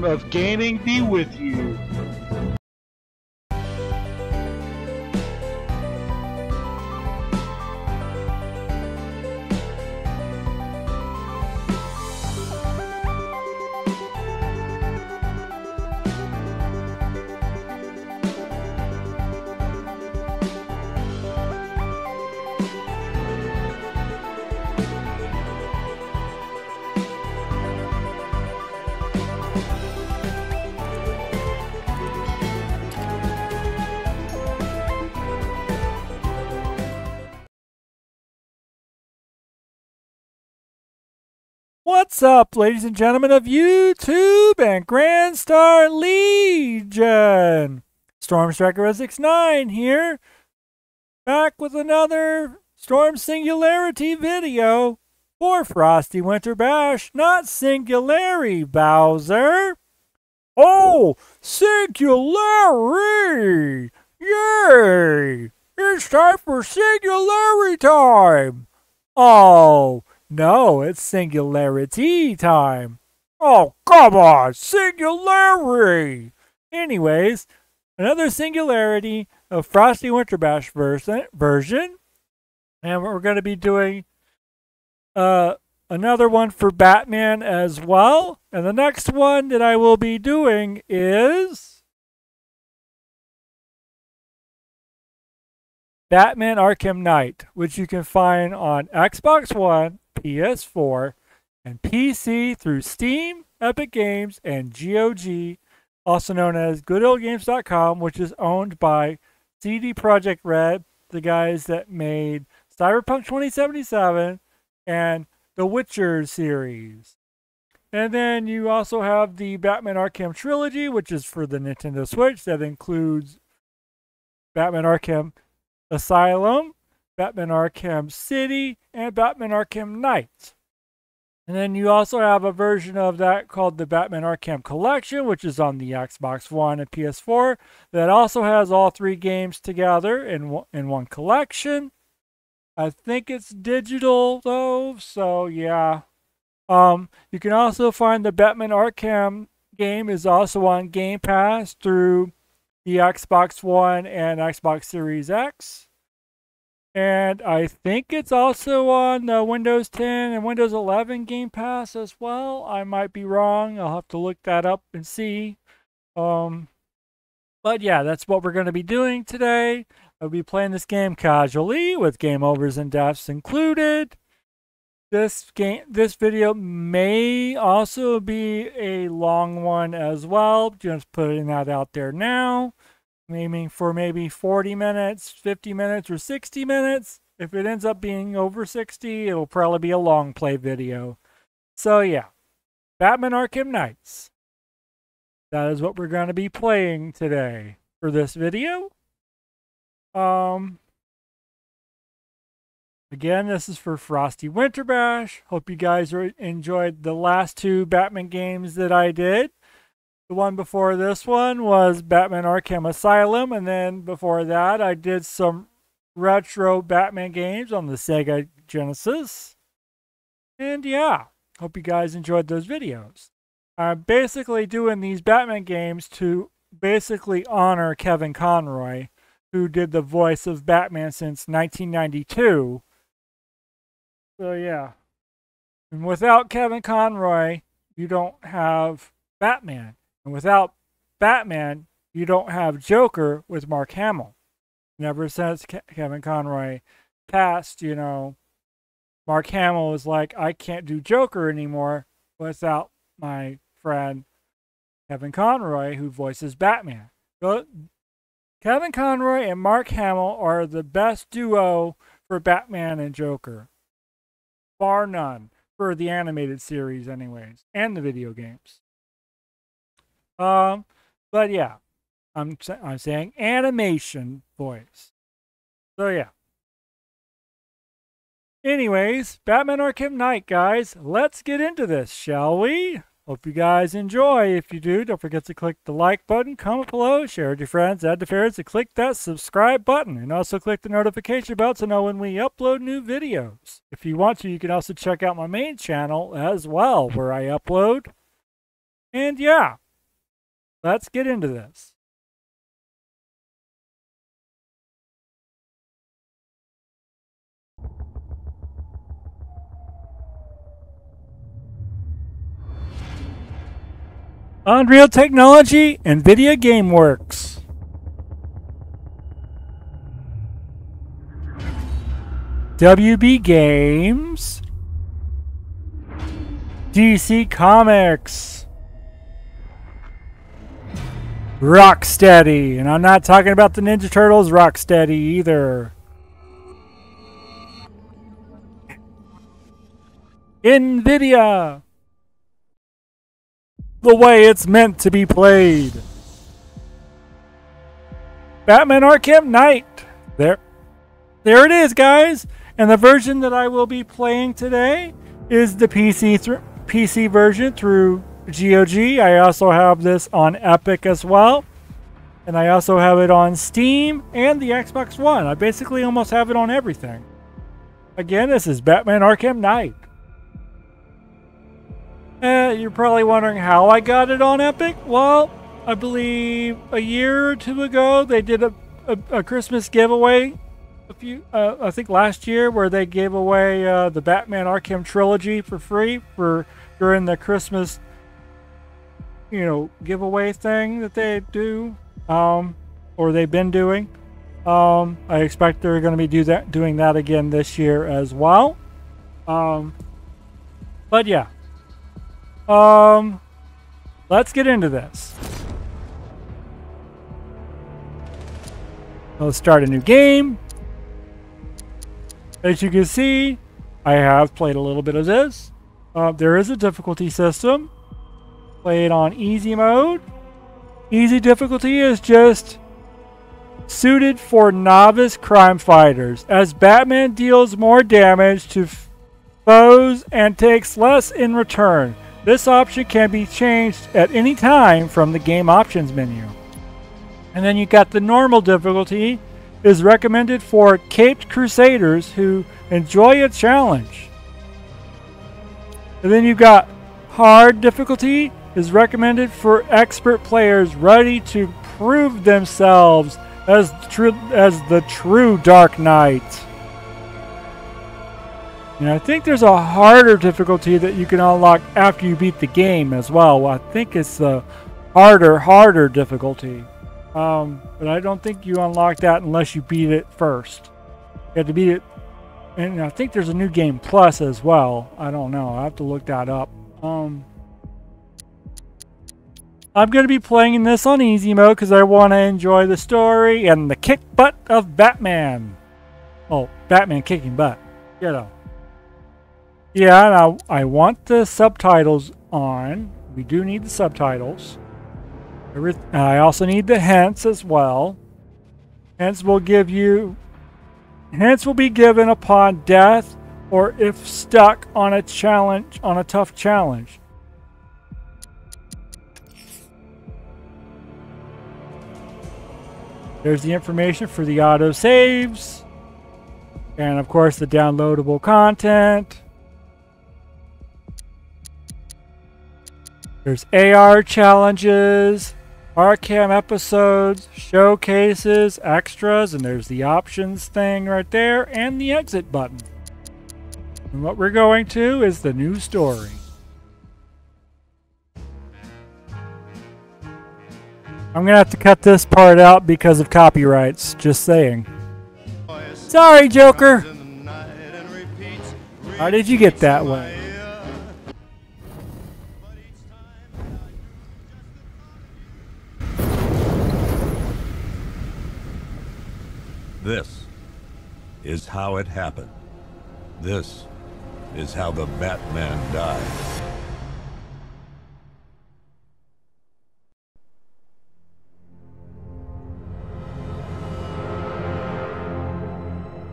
the storm of gaining be with you. What's up, ladies and gentlemen of YouTube and Grand Star Legion? Storm Striker SX9 here, back with another Storm Singularity video for Frosty Winter Bash, not Singularity, Bowser. Oh, Singularity! Yay! It's time for Singularity time! Oh, no, it's singularity time. Oh, come on, singularity! Anyways, another singularity of Frosty Winter Bash version, version. And we're going to be doing uh, another one for Batman as well. And the next one that I will be doing is. Batman Arkham Knight, which you can find on Xbox One, PS4, and PC through Steam, Epic Games, and GOG, also known as GoodOldGames.com, which is owned by CD Projekt Red, the guys that made Cyberpunk 2077 and the Witcher series. And then you also have the Batman Arkham Trilogy, which is for the Nintendo Switch, that includes Batman Arkham Asylum, Batman Arkham City, and Batman Arkham Knight. And then you also have a version of that called the Batman Arkham Collection, which is on the Xbox One and PS4, that also has all three games together in, in one collection. I think it's digital though, so yeah. Um, you can also find the Batman Arkham game is also on Game Pass through the Xbox One and Xbox Series X. And I think it's also on the Windows 10 and Windows 11 Game Pass as well. I might be wrong. I'll have to look that up and see. Um, but yeah, that's what we're going to be doing today. I'll be playing this game casually with game overs and deaths included. This game, this video may also be a long one as well. Just putting that out there now aiming for maybe 40 minutes, 50 minutes, or 60 minutes. If it ends up being over 60, it'll probably be a long play video. So yeah, Batman Arkham Knights. That is what we're going to be playing today for this video. Um, again, this is for Frosty Winter Bash. Hope you guys enjoyed the last two Batman games that I did. The one before this one was Batman Arkham Asylum, and then before that, I did some retro Batman games on the Sega Genesis. And yeah, hope you guys enjoyed those videos. I'm basically doing these Batman games to basically honor Kevin Conroy, who did the voice of Batman since 1992. So yeah. And without Kevin Conroy, you don't have Batman. And without Batman, you don't have Joker with Mark Hamill. And ever since Ke- Kevin Conroy passed, you know, Mark Hamill was like, I can't do Joker anymore without my friend Kevin Conroy, who voices Batman. So, Kevin Conroy and Mark Hamill are the best duo for Batman and Joker. Bar none. For the animated series, anyways, and the video games. Um, but yeah, I'm I'm saying animation voice. So yeah. Anyways, Batman Arkham Knight, guys, let's get into this, shall we? Hope you guys enjoy. If you do, don't forget to click the like button, comment below, share with your friends, add to favorites, and click that subscribe button. And also click the notification bell to know when we upload new videos. If you want to, you can also check out my main channel as well, where I upload And yeah, let's get into this. Unreal Technology, NVIDIA GameWorks. WB Games. DC Comics. Rocksteady. And I'm not talking about the Ninja Turtles Rocksteady either. NVIDIA the way it's meant to be played. Batman Arkham Knight. There, there it is, guys. And the version that I will be playing today is the PC PC version through GOG. I also have this on Epic as well. And I also have it on Steam and the Xbox One. I basically almost have it on everything. Again, this is Batman Arkham Knight. Uh, you're probably wondering how I got it on Epic. Well, I believe a year or two ago they did a, a, a Christmas giveaway. A few, uh, I think last year, where they gave away uh, the Batman Arkham trilogy for free for during the Christmas, you know, giveaway thing that they do, um, or they've been doing. Um, I expect they're going to be do that, doing that again this year as well. Um, but yeah, um, let's get into this. Let's start a new game. As you can see, I have played a little bit of this. Uh, there is a difficulty system. Play it on easy mode. Easy difficulty is just suited for novice crime fighters, as Batman deals more damage to foes and takes less in return. This option can be changed at any time from the game options menu. And then you got the normal difficulty is recommended for caped crusaders who enjoy a challenge. And then you've got hard difficulty is recommended for expert players ready to prove themselves as, as the true Dark Knight. And I think there's a harder difficulty that you can unlock after you beat the game as well. I think it's the harder, harder difficulty. Um, but I don't think you unlock that unless you beat it first. You have to beat it. And I think there's a new game plus as well. I don't know. I have to look that up. Um, I'm going to be playing this on easy mode because I want to enjoy the story and the kick butt of Batman. Oh, Batman kicking butt. You know. Yeah, and I, want the subtitles on. We do need the subtitles. I also need the hints as well. Hints will give you... Hints will be given upon death or if stuck on a challenge, on a tough challenge. There's the information for the auto saves. And of course the downloadable content. There's AR challenges, Arkham episodes, showcases, extras, and there's the options thing right there, and the exit button. And what we're going to is the new story. I'm to have to cut this part out because of copyrights, just saying. Sorry, Joker! How did you get that way? This is how it happened. This is how the Batman died.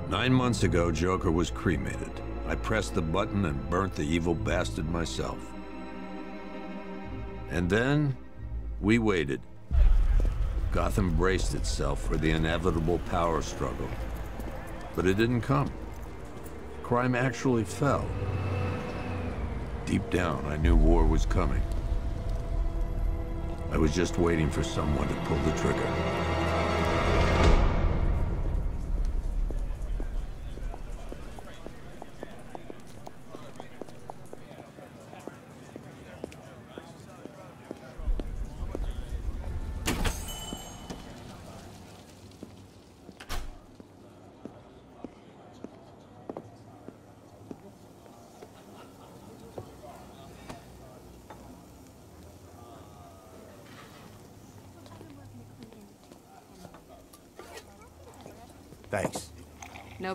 Nine months ago, Joker was cremated. I pressed the button and burnt the evil bastard myself. And then, we waited. Gotham braced itself for the inevitable power struggle. But it didn't come. Crime actually fell. Deep down, I knew war was coming. I was just waiting for someone to pull the trigger. Thanks. No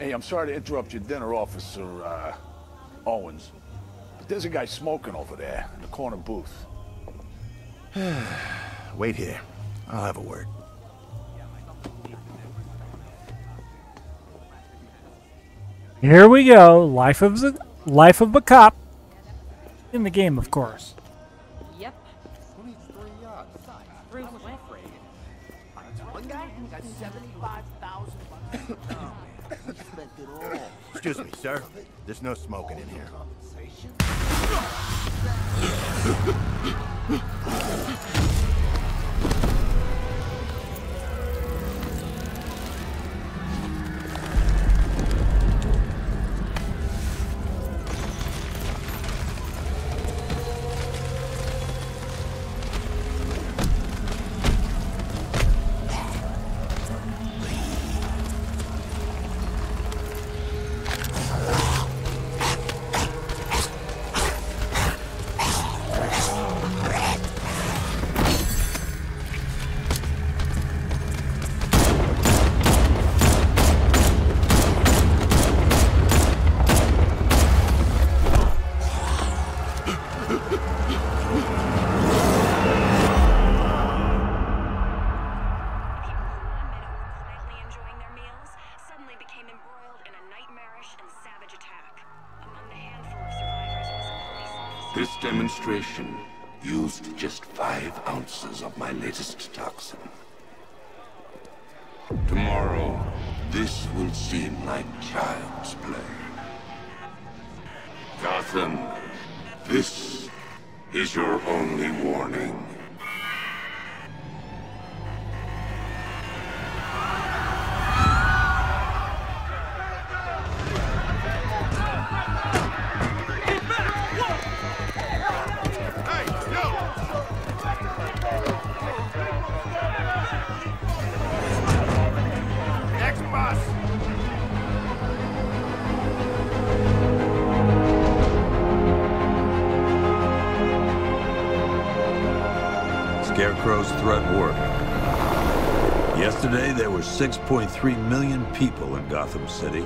Hey, I'm sorry to interrupt your dinner, Officer uh, Owens. But there's a guy smoking over there in the corner booth. Wait here. I'll have a word. Here we go. Life of the life of a cop. In the game, of course. Yep. Excuse me, sir. There's no smoking in here. 什6.3 million people in Gotham City.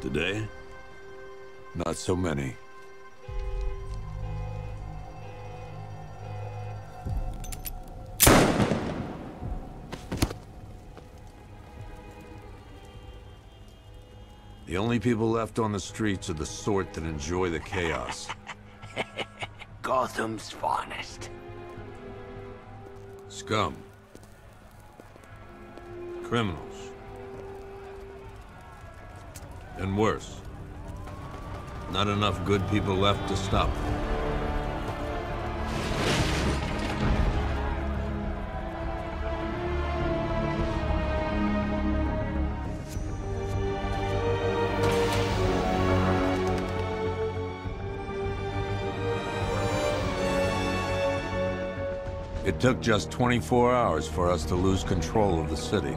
Today, not so many. The only people left on the streets are the sort that enjoy the chaos. Gotham's finest. Scum. Criminals. And worse. Not enough good people left to stop them. It took just 24 hours for us to lose control of the city.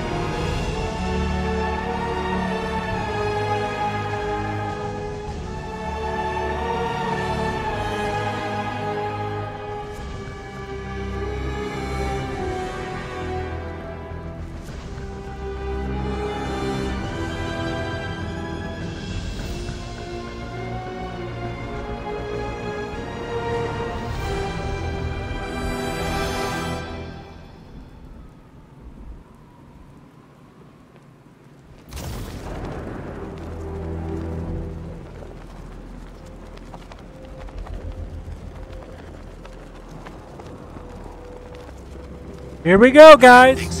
Here we go, guys.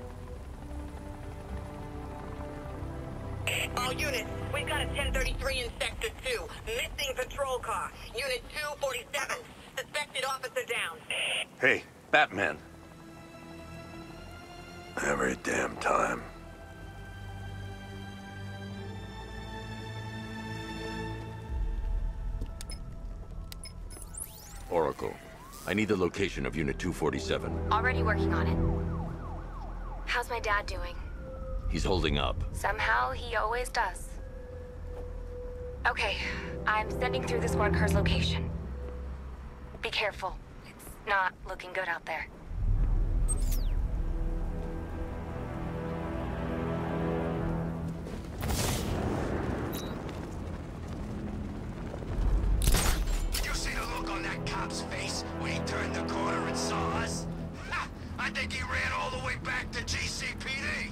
All units, we've got a 1033 in Sector 2. Missing patrol car. Unit 247. Suspected officer down. Hey, Batman. Every damn time. Oracle, I need the location of Unit 247. Already working on it. How's my dad doing? He's holding up. Somehow he always does. Okay, I'm sending through the squad car's location. Be careful. It's not looking good out there. You see the look on that cop's face when he turned the corner and saw us? Ha! I think he ran all the way back to GCPD.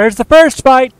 There's the first fight.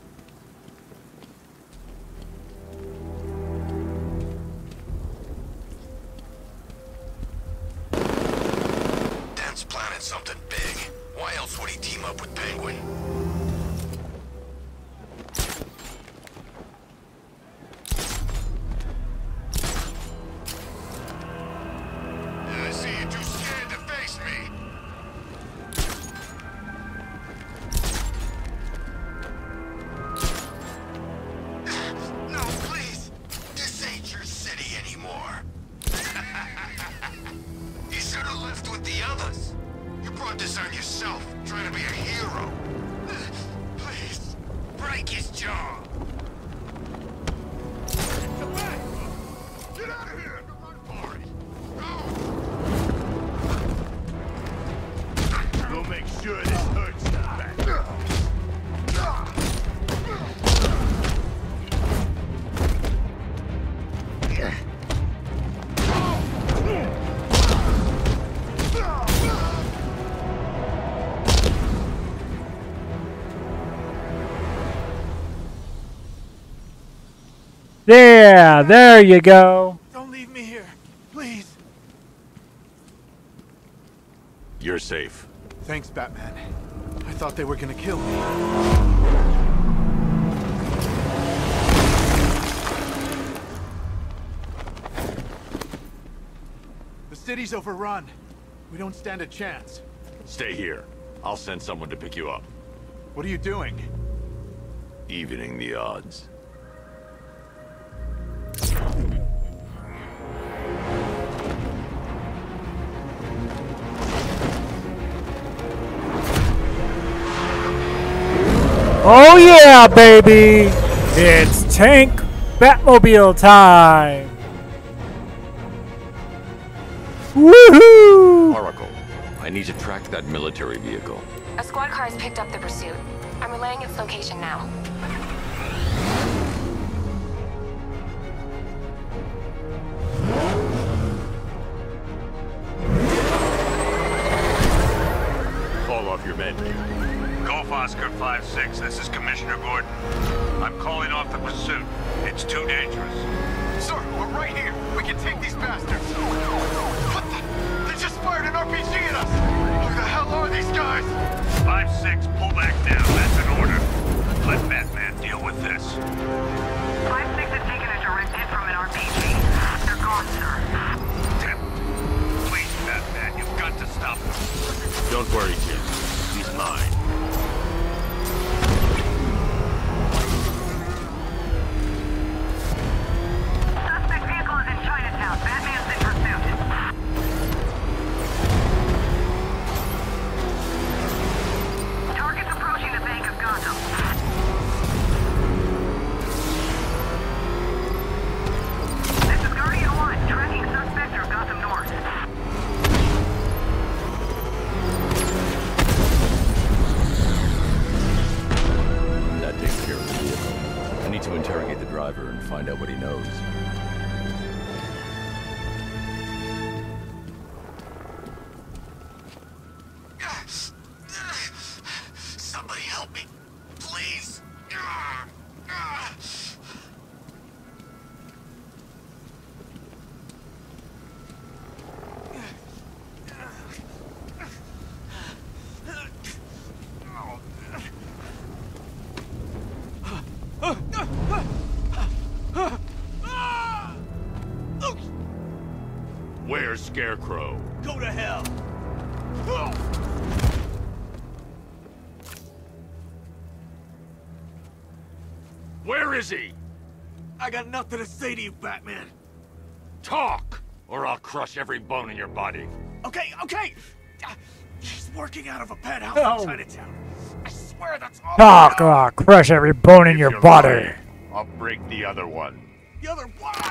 Yeah, there you go. Don't leave me here. Please. You're safe. Thanks, Batman. I thought they were gonna kill me. The city's overrun. We don't stand a chance. Stay here. I'll send someone to pick you up. What are you doing? Evening the odds. Oh yeah, baby! It's Tank Batmobile time! Woohoo! Oracle, I need to track that military vehicle. A squad car has picked up the pursuit. I'm relaying its location now. 5-6, this is Commissioner Gordon. Scarecrow? Go to hell. Where is he? I got nothing to say to you, Batman. Talk, or I'll crush every bone in your body. Okay, okay. He's working out of a penthouse Oh. in Chinatown. I swear that's all. Talk, or I'll crush every bone in your body. lying, I'll break the other one. The other what?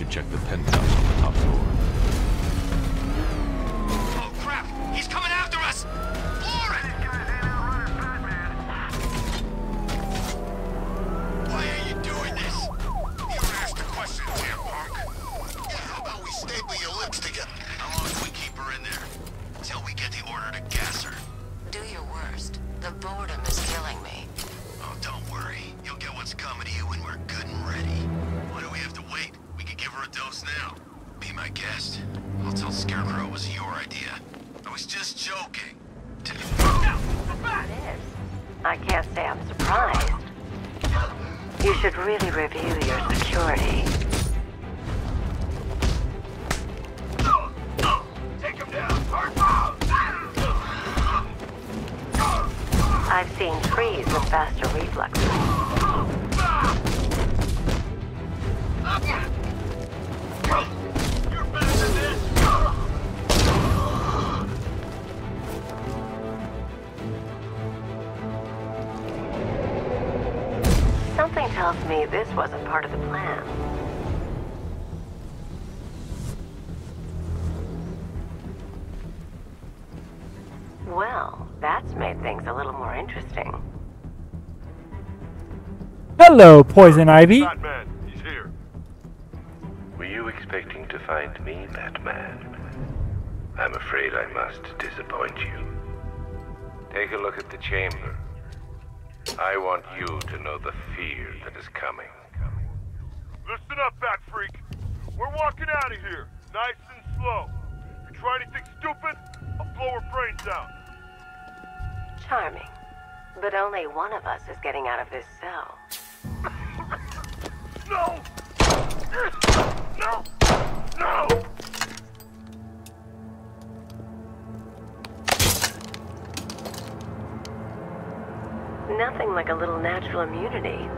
Should check the penthouse on the top floor. Hello, Poison Ivy. Batman, he's here. Were you expecting to find me, Batman? I'm afraid I must disappoint you. Take a look at the chamber. I want you to know the fear that is coming. Listen up, Bat Freak. We're walking out of here, nice and slow. You try anything stupid, I'll blow her brains out. Charming. But only one of us is getting out of this cell. No! No! No! Nothing like a little natural immunity.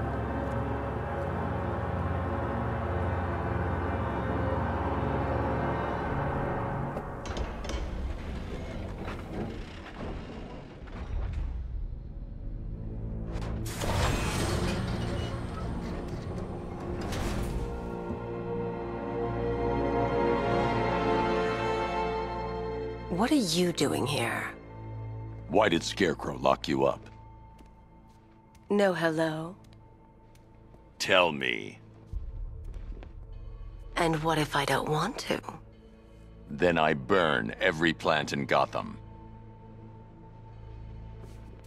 You doing here? Why did Scarecrow lock you up? No hello? Tell me. And what if I don't want to? Then I burn every plant in Gotham.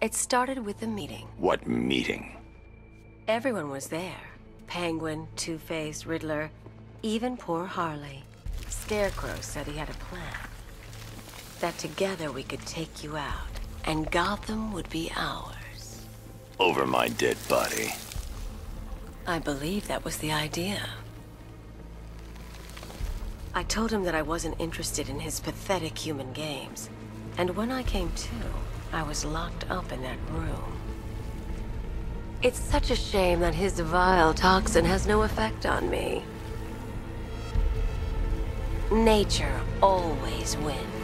It started with a meeting. What meeting? Everyone was there. Penguin, Two-Face, Riddler, even poor Harley. Scarecrow said he had a plan. That together we could take you out, and Gotham would be ours. Over my dead body. I believe that was the idea. I told him that I wasn't interested in his pathetic human games. And when I came to, I was locked up in that room. It's such a shame that his vile toxin has no effect on me. Nature always wins.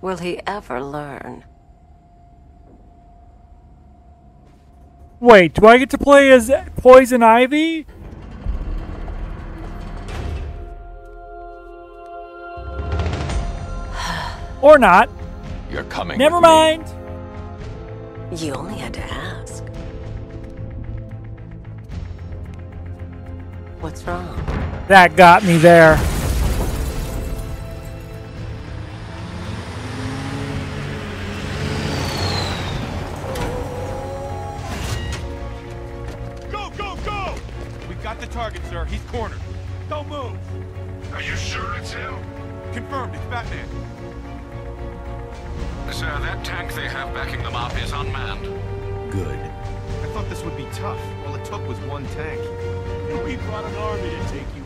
Will he ever learn? Wait, do I get to play as Poison Ivy? or not? You're coming. Never with me. mind. You only had to ask. What's wrong? That got me there. Target, sir. He's cornered. Don't move. Are you sure it's him? Confirmed. It's Batman. Sir, that tank they have backing them up is unmanned. Good. I thought this would be tough. All it took was one tank. We brought an army to take you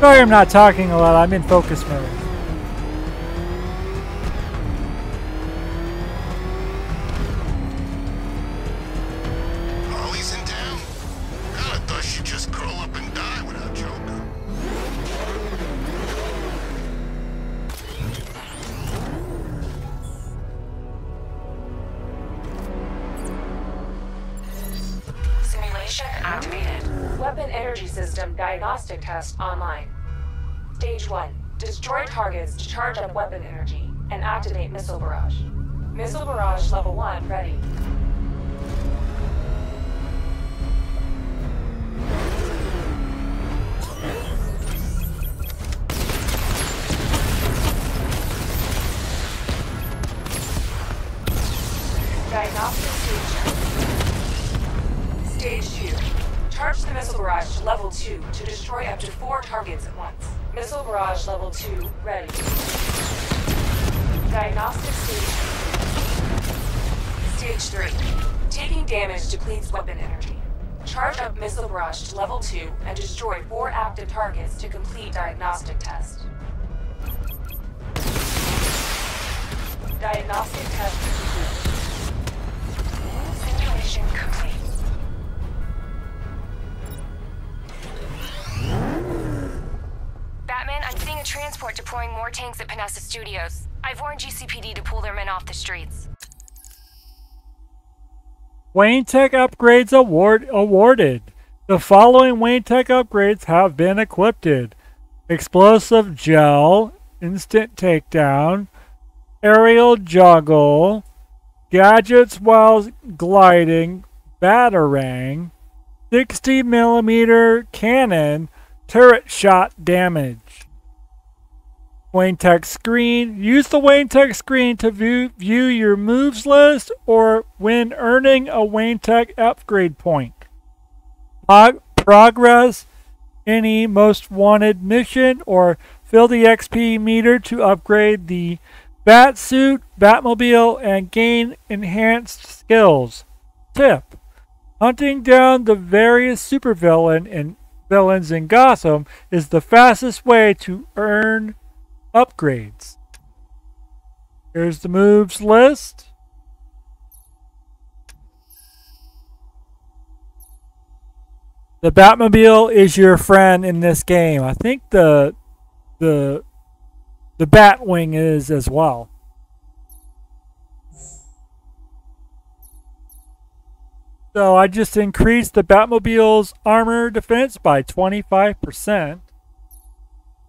Sorry I'm not talking a lot, I'm in focus mode. Harley's in town? I thought she'd just curl up and die without Joker. Simulation activated. Weapon energy system diagnostic test online. Stage 1. Destroy targets to charge up weapon energy and activate missile barrage. Missile barrage level 1 ready. Barrage level 2 ready. Diagnostic stage. Stage 3. Taking damage depletes weapon energy. Charge up missile barrage to level 2 and destroy 4 active targets to complete diagnostic test. Diagnostic test complete. Simulation complete. Transport deploying more tanks at Panessa Studios. I've warned GCPD to pull their men off the streets. Wayne Tech upgrades award awarded. The following Wayne Tech upgrades have been equipped. Explosive gel, instant takedown, aerial juggle, gadgets while gliding, batarang, 60 millimeter cannon, turret shot damage. Wayne Tech screen. Use the Wayne Tech screen to view, view your moves list or when earning a Wayne Tech upgrade point. Prog- progress any most wanted mission or fill the XP meter to upgrade the Bat suit, Batmobile, and gain enhanced skills. Tip: Hunting down the various supervillain and villains in Gotham is the fastest way to earn upgrades. Here's the moves list. The Batmobile is your friend in this game. I think the the the Batwing is as well. So I just increased the Batmobile's armor defense by 25%.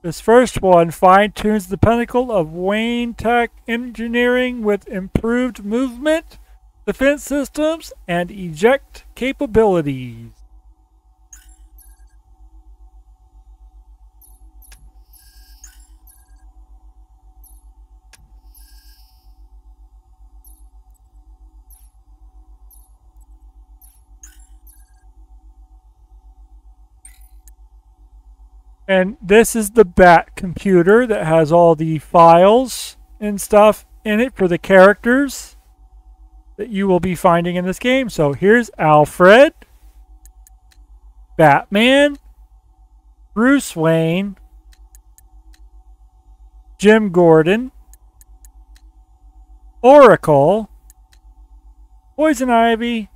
This first one fine tunes the pinnacle of Wayne Tech engineering with improved movement, defense systems, and eject capabilities. And this is the Bat computer that has all the files and stuff in it for the characters that you will be finding in this game. So here's Alfred, Batman, Bruce Wayne, Jim Gordon, Oracle, Poison Ivy,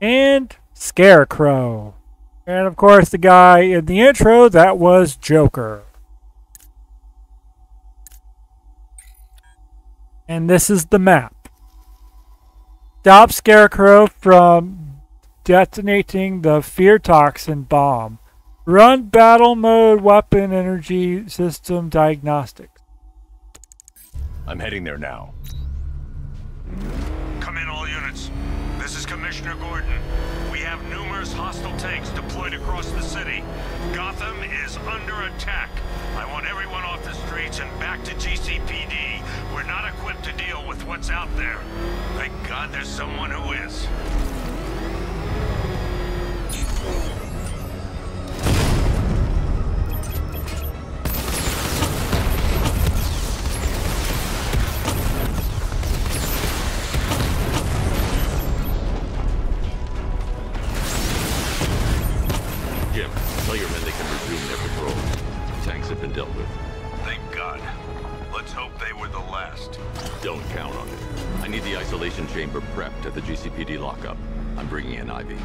and Scarecrow. And of course, the guy in the intro, that was Joker. And this is the map. Stop Scarecrow from detonating the fear toxin bomb. Run battle mode weapon energy system diagnostics. I'm heading there now. Come in, all units. This is Commissioner Gordon. Hostile tanks deployed across the city. Gotham is under attack. I want everyone off the streets and back to GCPD. We're not equipped to deal with what's out there. Thank God there's someone who is. Tell your men they can resume their patrol. Tanks have been dealt with. Thank God. Let's hope they were the last. Don't count on it. I need the isolation chamber prepped at the GCPD lockup. I'm bringing in Ivy.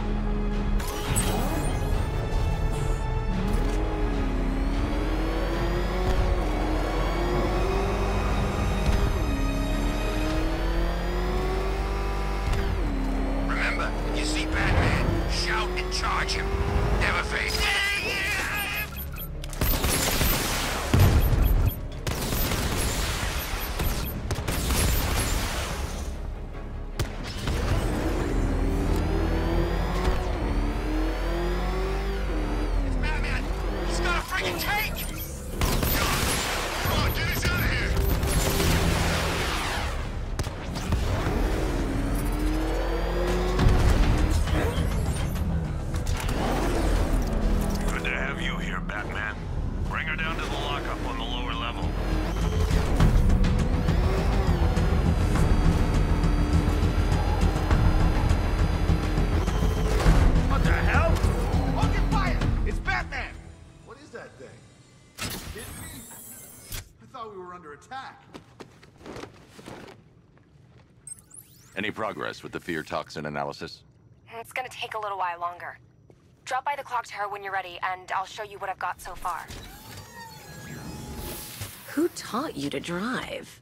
Progress with the fear toxin analysis? It's gonna take a little while longer. Drop by the clock tower when you're ready, and I'll show you what I've got so far. Who taught you to drive?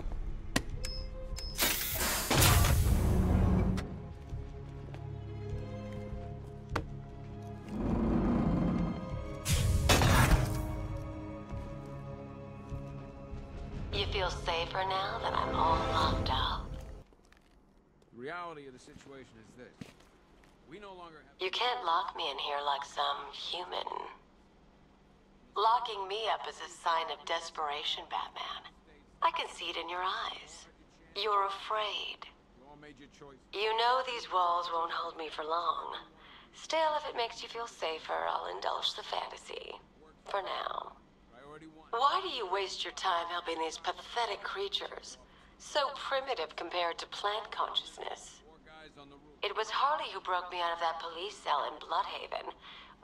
Me in here like some human. Locking me up is a sign of desperation, Batman. I can see it in your eyes. You're afraid. You know these walls won't hold me for long. Still, if it makes you feel safer, I'll indulge the fantasy. For now. Why do you waste your time helping these pathetic creatures? So primitive compared to plant consciousness. It was Harley who broke me out of that police cell in Blüdhaven.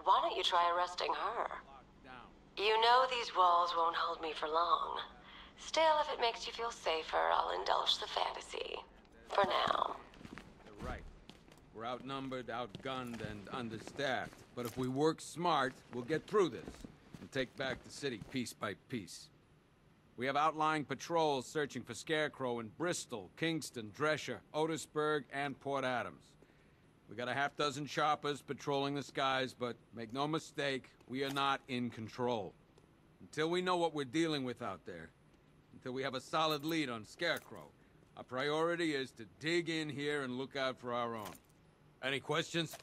Why don't you try arresting her? You know these walls won't hold me for long. Still, if it makes you feel safer, I'll indulge the fantasy. For now. We're outnumbered, outgunned, and understaffed. But if we work smart, we'll get through this and take back the city piece by piece. We have outlying patrols searching for Scarecrow in Bristol, Kingston, Drescher, Otisburg, and Port Adams. We got a half dozen choppers patrolling the skies, but make no mistake, we are not in control. Until we know what we're dealing with out there, until we have a solid lead on Scarecrow, our priority is to dig in here and look out for our own. Any questions?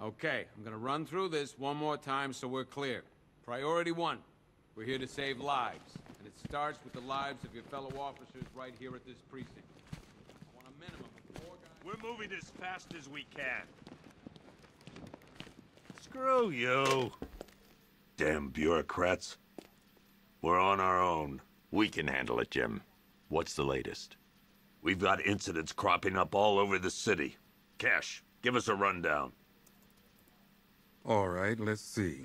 Okay, I'm gonna run through this one more time so we're clear. Priority one, we're here to save lives. And it starts with the lives of your fellow officers right here at this precinct. I want a minimum of four guys... We're moving as fast as we can. Screw you. Damn bureaucrats. We're on our own. We can handle it, Jim. What's the latest? We've got incidents cropping up all over the city. Cash, give us a rundown. All right, let's see.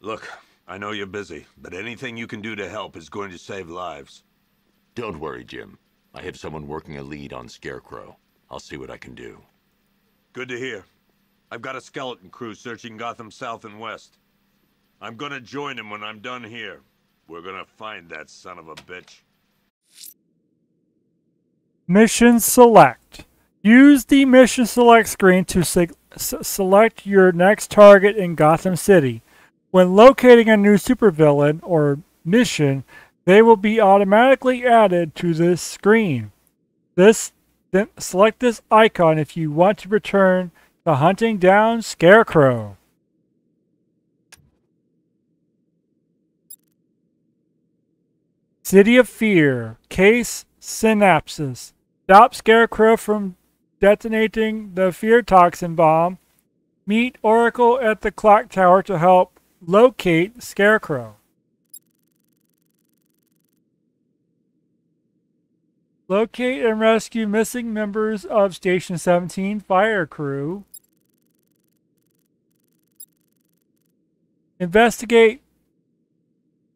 Look, I know you're busy, but anything you can do to help is going to save lives. Don't worry, Jim. I have someone working a lead on Scarecrow. I'll see what I can do. Good to hear. I've got a skeleton crew searching Gotham South and West. I'm gonna join him when I'm done here. We're gonna find that son of a bitch. Mission Select. Use the Mission Select screen to se select your next target in Gotham City. When locating a new supervillain or mission, they will be automatically added to this screen. This then select this icon if you want to return to hunting down Scarecrow. City of Fear, Case Synapses. Stop Scarecrow from detonating the fear toxin bomb. Meet Oracle at the clock tower to help locate Scarecrow. Locate and rescue missing members of Station 17 fire crew. Investigate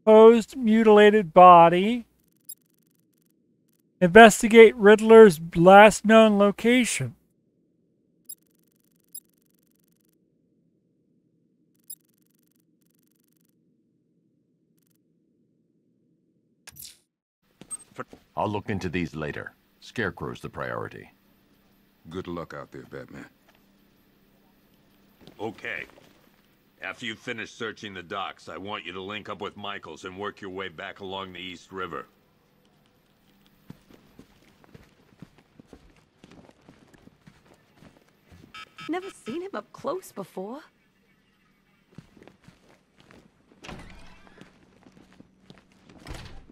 posed mutilated body. Investigate Riddler's last known location. I'll look into these later. Scarecrow's the priority. Good luck out there, Batman. Okay. After you finish searching the docks, I want you to link up with Michaels and work your way back along the East River. Never seen him up close before.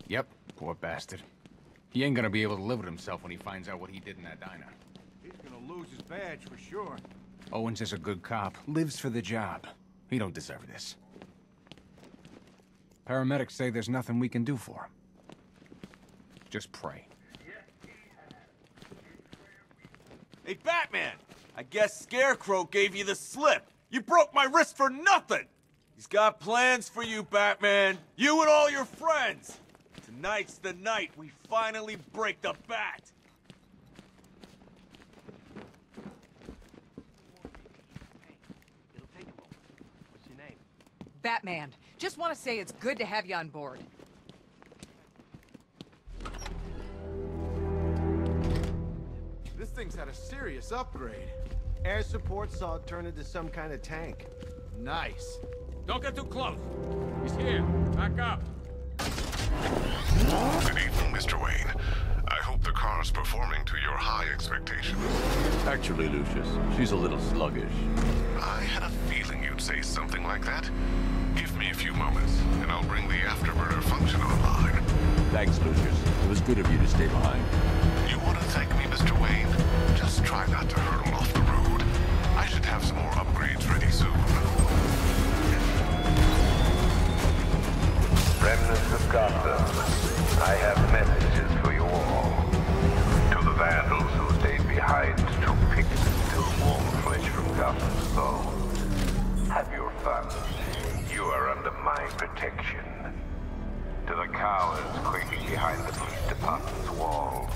Yep, poor bastard. He ain't gonna be able to live with himself when he finds out what he did in that diner. He's gonna lose his badge for sure. Owens is a good cop, lives for the job. He don't deserve this. Paramedics say there's nothing we can do for him. Just pray. Hey, Batman! I guess Scarecrow gave you the slip. You broke my wrist for nothing! He's got plans for you, Batman. You and all your friends. Tonight's the night we finally break the bat. Batman, just want to say it's good to have you on board. This thing's had a serious upgrade. Air support saw it turn into some kind of tank. Nice. Don't get too close. He's here. Back up. Good evening, Mr. Wayne. I hope the car's performing to your high expectations. Actually, Lucius, she's a little sluggish. I had a feeling you'd say something like that? Give me a few moments, and I'll bring the afterburner function online. Thanks, Lucius. It was good of you to stay behind. You want to thank me, Mr. Wayne? Just try not to hurtle off the road. I should have some more upgrades ready soon. Remnants of Gotham, I have messages for you all. To the vandals who stayed behind to pick the still warm flesh from Gotham's bones. Have your fun. You are under my protection. To the cowards quaking behind the police department's walls,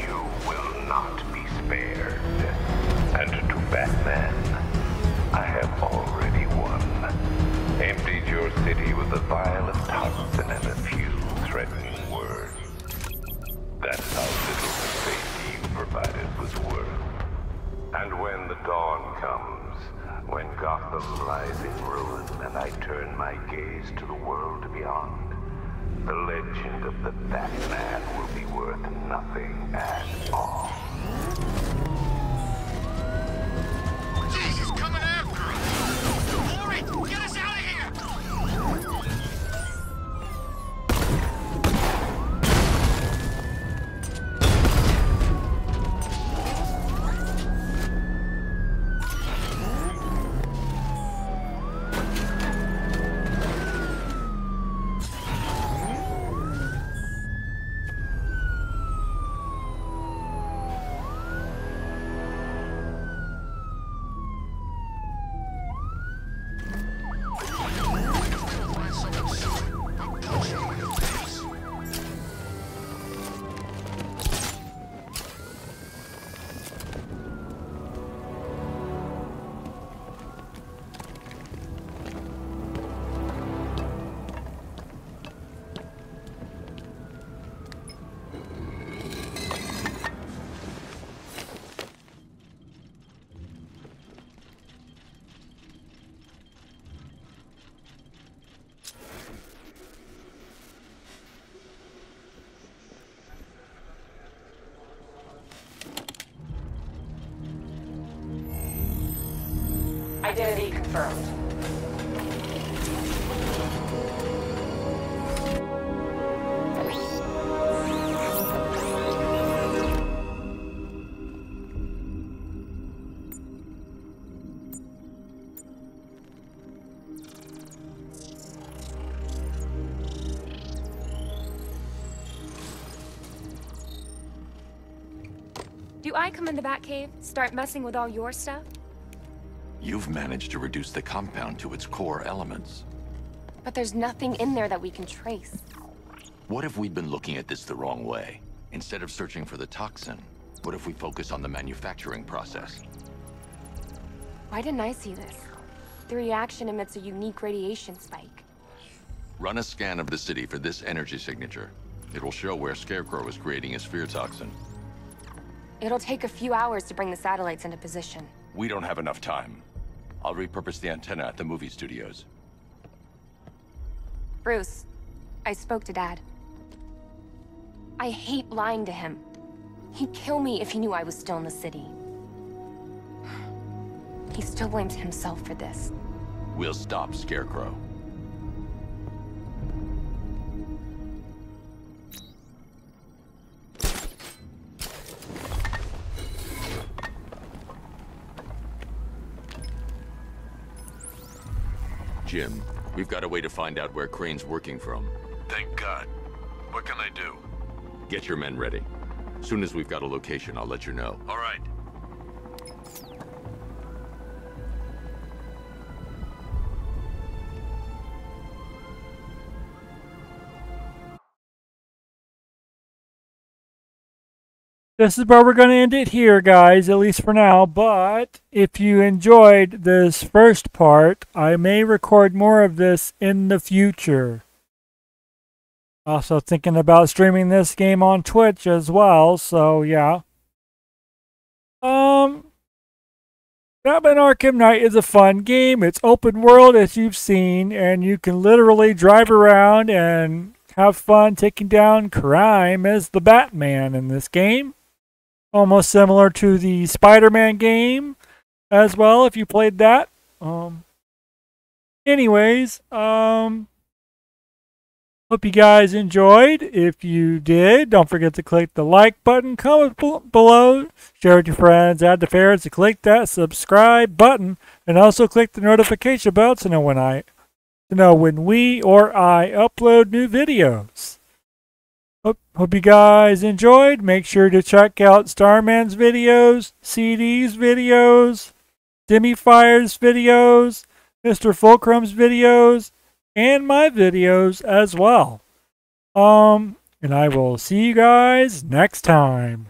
you will not be spared. And to Batman, I have already won. Emptied your city with a vial of toxin a few threatening words. That's how little safety you provided was worth. And when the dawn comes, when Gotham lies in ruin and I turn my gaze to the world beyond, the legend of the Batman will be worth nothing at all. Identity confirmed. Do I come in the Batcave, start messing with all your stuff? You've managed to reduce the compound to its core elements. But there's nothing in there that we can trace. What if we'd been looking at this the wrong way? Instead of searching for the toxin, what if we focus on the manufacturing process? Why didn't I see this? The reaction emits a unique radiation spike. Run a scan of the city for this energy signature. It will show where Scarecrow is creating his fear toxin. It'll take a few hours to bring the satellites into position. We don't have enough time. I'll repurpose the antenna at the movie studios. Bruce, I spoke to Dad. I hate lying to him. He'd kill me if he knew I was still in the city. He still blames himself for this. We'll stop Scarecrow. We've got a way to find out where Crane's working from. Thank God. What can I do? Get your men ready. Soon as we've got a location, I'll let you know. All right. This is where we're going to end it here, guys, at least for now. But if you enjoyed this first part, I may record more of this in the future. Also thinking about streaming this game on Twitch as well, so yeah. Um Batman Arkham Knight is a fun game. It's open world as you've seen, and you can literally drive around and have fun taking down crime as the Batman in this game. Almost similar to the Spider-Man game as well, if you played that. Um, anyways, um, hope you guys enjoyed. If you did, don't forget to click the like button, comment below, share with your friends, add the favorites, to click that subscribe button, and also click the notification bell to know when I to know when we or I upload new videos. Hope, you guys enjoyed. Make sure to check out Starman's videos, CD's videos, Demifire's videos, Mr. FullCrumb's videos, and my videos as well. Um, and I will see you guys next time.